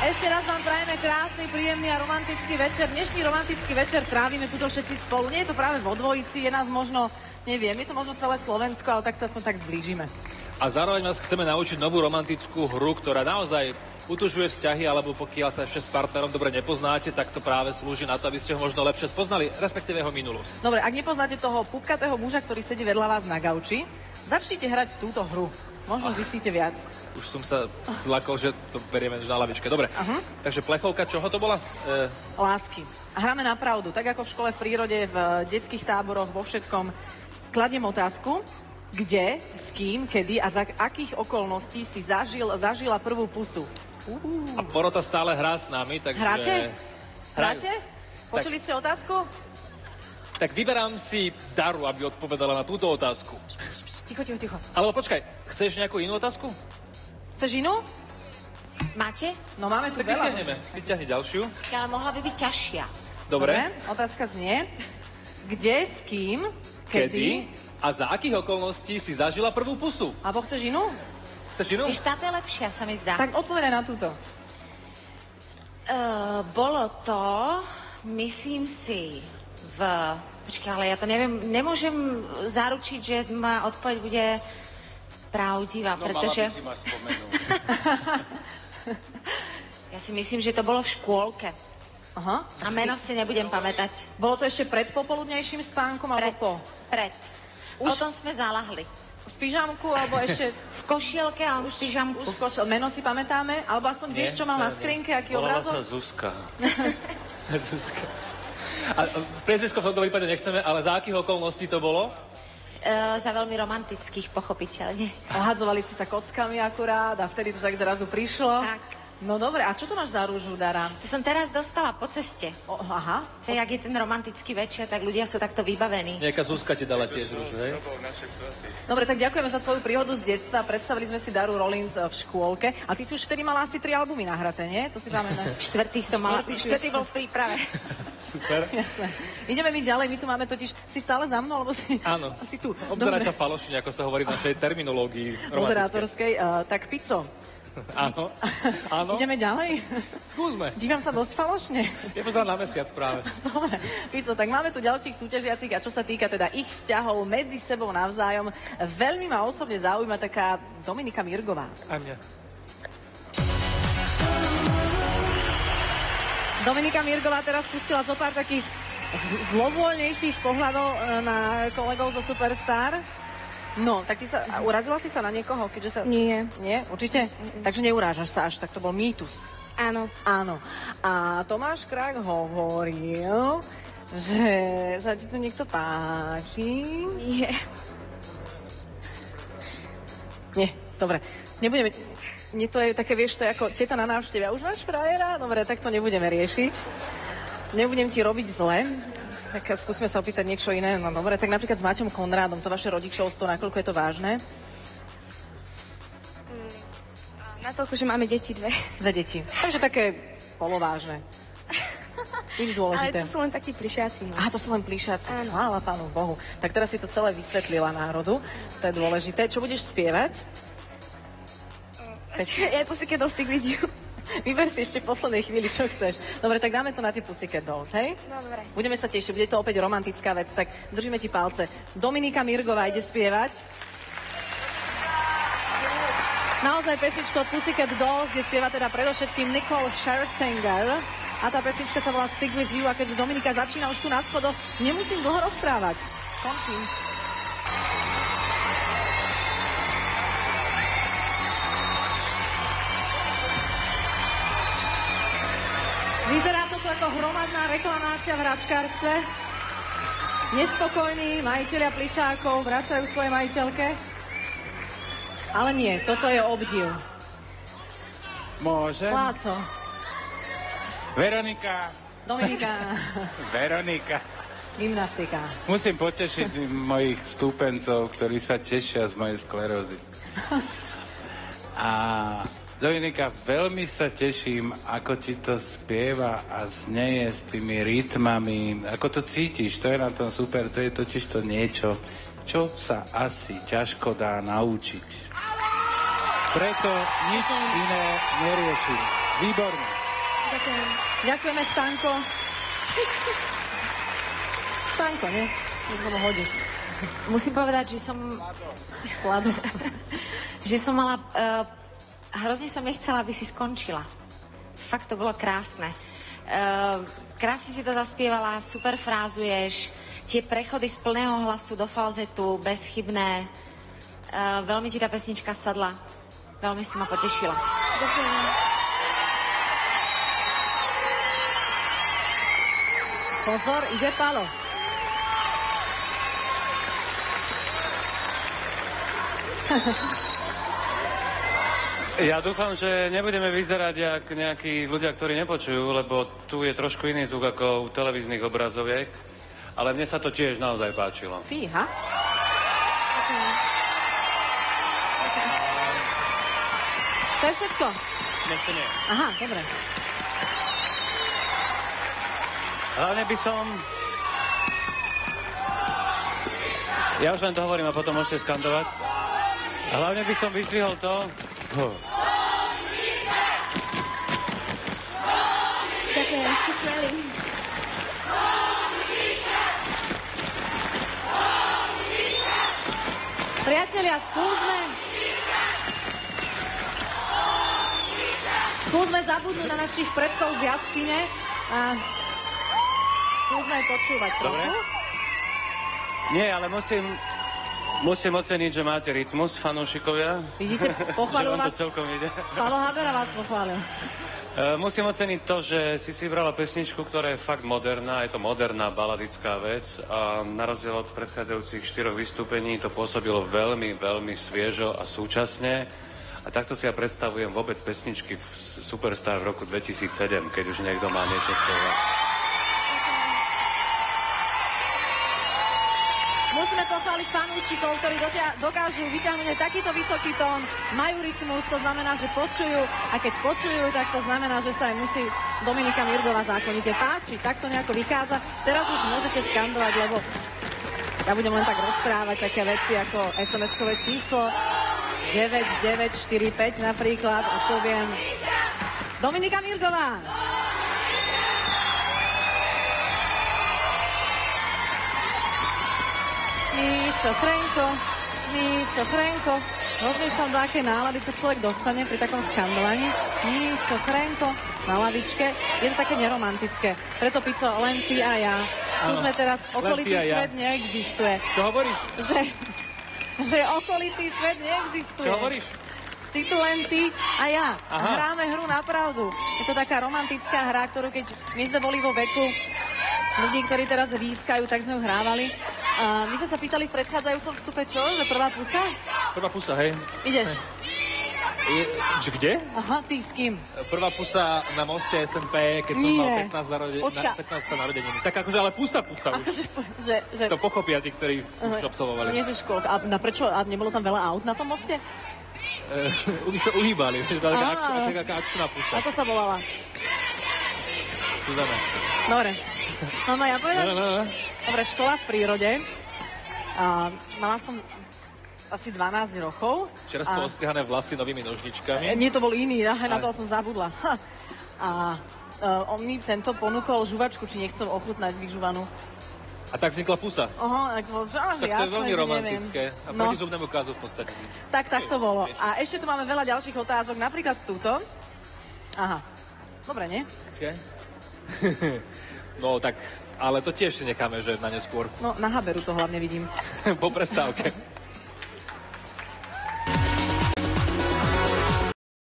Ešte raz vám prajeme krásny, príjemný a romantický večer. Dnešný romantický večer trávime tuto všetci spolu. Nie je to práve vo dvojici, je nás možno, neviem, je to možno celé Slovensko, ale tak sa aspoň tak zblížime. A zároveň vás chceme naučiť novú romantickú hru, ktorá naozaj utužuje vzťahy, alebo pokiaľ sa ešte s partnerom dobre nepoznáte, tak to práve slúži na to, aby ste ho možno lepšie spoznali, respektíve jeho minulosť. Dobre, ak nepoznáte toho pupkatého muža, ktorý sedí vedľa vás na gauči, začnite hrať túto hru. Možno zistíte viac. Už som sa zlakol, že to berieme na lavičke. Dobre, Aha. takže plechovka, čoho to bola? E, Lásky. Hráme na pravdu, tak ako v škole, v prírode, v detských táboroch, vo všetkom. Kladiem otázku, kde, s kým, kedy a za akých okolností si zažil, zažila prvú pusu. a porota stále hrá s nami, takže... Hráte? Hráte? Počuli ste otázku? Tak vyberám si Daru, aby odpovedala na túto otázku. Ticho, ticho, ticho. Alebo počkaj, chceš nejakú inú otázku? Chceš inú? Máte? No máme tu Tak veľa. vyťahneme. Vyťahni ďalšiu. Ale mohla by byť ťažšia. Dobre. Otázka znie, kde, s kým, kedy, Kedy? A za akých okolností si zažila prvú pusu? alebo chceš inú? Chceš inú? Víš, táto je lepšia, sa mi zdá. Tak odpovedaj na túto. Uh, bolo to, myslím si, v... Počkaj, ale ja to neviem, nemôžem zaručiť, že moja odpoveď bude pravdivá, No, pretože mala by si ma ja si myslím, že to bolo v škôlke. Aha. A meno si nebudem pamätať. Bolo to ešte pred popoludnejším spánkom, alebo Pred. po? Pred. Už- Potom sme zalahli. V pyžamku, alebo ešte V košielke a v pyžamku. už košel. Meno si pamätáme? Alebo aspoň vieš, čo mal na skrinke, aký Volala sa obrázok? Zuzka. Zuzka. A a priezvisko v tomto prípade nechceme, ale za akých okolností to bolo? Uh, za veľmi romantických, pochopiteľne. Ohadzovali si sa kockami akurát a vtedy to tak zrazu prišlo. Tak. No dobre, a čo to máš za rúžu, Dara? To som teraz dostala po ceste. O, aha. To, jak je ten romantický večer, tak ľudia sú takto vybavení. Nejaká Zuzka ti dala tiež rúžu, hej? Dobre, tak ďakujeme za tvoju príhodu z detstva. Predstavili sme si Daru Rollins eh, v škôlke. A ty si už vtedy mala asi tri albumy nahraté, nie? To si pamätáš. Štvrtý som mala, Štvrtý štvrtý bol v príprave. Super. Jasné. Ideme my ďalej, my tu máme totiž... Si stále za mnou, alebo si... Áno. Si tu. Obzeraj sa falošne, ako sa hovorí v našej terminológii romantickej. Moderátorskej. Uh, tak Pico, Áno. Áno. ideme ďalej? Skúsme. Dívam sa dosť falošne. Je pozerať na mesiac práve. Dobre, Pico, tak máme tu ďalších súťažiacich a čo sa týka teda ich vzťahov medzi sebou navzájom, veľmi ma osobne zaujíma taká Dominika Mirgová. Aj mňa. Dominika Mirgová teraz pustila zo pár takých zlovoľnejších pohľadov e, na kolegov zo Superstar. No, tak ty sa, a urazila si sa na niekoho, keďže sa... Nie. Nie? Určite? Takže neurážaš sa až, tak to bol mýtus. Áno. Áno. A Tomáš Krák hovoril, že sa ti tu niekto páči. Nie. Nie, dobre. Nebudeme... Nie, to je také, vieš, to je ako teta na návšteve. Už máš frajera? Dobre, tak to nebudeme riešiť. Nebudem ti robiť zle. Tak skúsme sa opýtať niečo iné. No dobre, tak napríklad s Maťom Konrádom, to vaše rodičovstvo, nakoľko je to vážne? Natoľko, že máme deti dve. Dve deti. Takže také polovážne. Nič Ale dôležité. to sú len takí plišiaci. No. Aha, to sú len plíšaci. Áno. Chvála Pánu Bohu. Tak teraz si to celé vysvetlila národu. To je dôležité. Čo budeš spievať? Ja Pussycat Dolls With You. Vyber si ešte v poslednej chvíli, čo chceš. Dobre, tak dáme to na tie Pussycat Dolls, hej? No, dobre. Budeme sa tešiť, bude to opäť romantická vec, tak držíme ti palce. Dominika Mirgová ide spievať. Naozaj pesničko Pussycat Dolls, kde spieva teda predovšetkým Nicole Scherzinger. A tá pesnička sa volá Stick With You a keďže Dominika začína už tu na schodoch, nemusím dlho rozprávať. Končím. Hromadná reklamácia v hračkárstve. Nespokojní majiteľia plišákov vracajú svoje majiteľke. Ale nie, toto je obdiv. Môžem? Láco, Veronika, Dominika, Veronika. gymnastika. Musím potešiť mojich stúpencov, ktorí sa tešia z mojej sklerózy. A Dominika, veľmi sa teším, ako ti to spieva a znieje s tými rytmami. Ako to cítiš, to je na tom super, to je totiž to niečo, čo sa asi ťažko dá naučiť. Preto nič iné neriešim. Výborne. Ďakujem. Ďakujeme, Stanko. Stanko, nie? Nech hodí. Musím povedať, že som, Kladu. že som mala... Uh, hrozne som nechcela, aby si skončila. Fakt to bolo krásne. Uh, krásne si to zaspievala, super frázuješ, tie prechody z plného hlasu do falzetu, bezchybné. Uh, veľmi ti tá pesnička sadla. Veľmi si ma potešila. Ďakujem. Pozor, ide Palo. Ja dúfam, že nebudeme vyzerať jak nejakí ľudia, ktorí nepočujú, lebo tu je trošku iný zvuk ako u televíznych obrazoviek. Ale mne sa to tiež naozaj páčilo. Fíha. To je všetko. Ešte nie. Aha, dobre. Hlavne by som... Ja už len to hovorím a potom môžete skandovať. Hlavne by som vyzdvihol to... Ďakujem, si skvelý. Priatelia, skúsme... Skúsme zabudnúť na našich predkov z jaskyne a skúsme počúvať Dobre. trochu. Nie, ale musím... Musím oceniť, že máte rytmus, fanúšikovia. Vidíte, pochválil vám to vás, celkom ide. Palo Habera vás pochválil. E, Musím oceniť to, že si si vybrala pesničku, ktorá je fakt moderná, je to moderná baladická vec a na rozdiel od predchádzajúcich štyroch vystúpení to pôsobilo veľmi, veľmi sviežo a súčasne. A takto si ja predstavujem vôbec pesničky v Superstar v roku 2007, keď už niekto má niečo z toho. Fanúšikov, ktorí dokážu vyťahnuť takýto vysoký tón, majú rytmus, to znamená, že počujú a keď počujú, tak to znamená, že sa aj musí Dominika Mirdová zákonite páčiť. Tak to nejako vychádza. Teraz už môžete skandovať, lebo ja budem len tak rozprávať také veci ako SMS-kové číslo 9945 napríklad a poviem Dominika Mirdová. Míšo Frenko, Míšo Frenko. Rozmýšľam, do akej nálady to človek dostane pri takom skandovaní. Míšo Frenko na lavičke. Je to také neromantické. Preto Pico, len ty a ja. Skúsme teraz, okolitý ja. svet neexistuje. Čo hovoríš? Že, že okolitý svet neexistuje. Čo hovoríš? Si tu len ty a ja. Aha. hráme hru na pravdu. Je to taká romantická hra, ktorú keď my sme boli vo veku ľudí, ktorí teraz výskajú, tak sme ju hrávali. A my sme sa pýtali v predchádzajúcom vstupe čo? Že prvá pusa? Prvá pusa, hej. Ideš. Je, že kde? Aha, ty s kým? Prvá pusa na moste SMP, keď som Nie. mal 15 narode- Počka. na 15 narodeniny. Tak akože ale pusa pusa už. Akože, že, že, To pochopia tí, ktorí už absolvovali. Nie, že. A na prečo? A nebolo tam veľa aut na tom moste? Uh, oni sa uhýbali. Taká, akčná pusa. Ako sa volala? Zuzana. Dobre. No, no ja povedať? No, no, no. Dobre, škola v prírode. A mala som asi 12 rokov. Čerstvo A- ostrihané vlasy novými E, nožničkami. Nie, to bol iný, ja, na to som zabudla. Ha. A uh, on mi tento ponúkol žuvačku, či nechcem ochutnať vyžuvanú. A tak vznikla pusa. Oho, tak bol, že, že Tak to je jasné, veľmi že neviem. romantické. A No, proti zubnému kazu v podstate. tak, tak to bolo. A ešte tu máme veľa ďalších otázok, napríklad túto. Aha. Dobre, nie? Počkaj. no tak, ale to tiež si necháme, že na neskôr. No, na Haberu to hlavne vidím. po prestávke.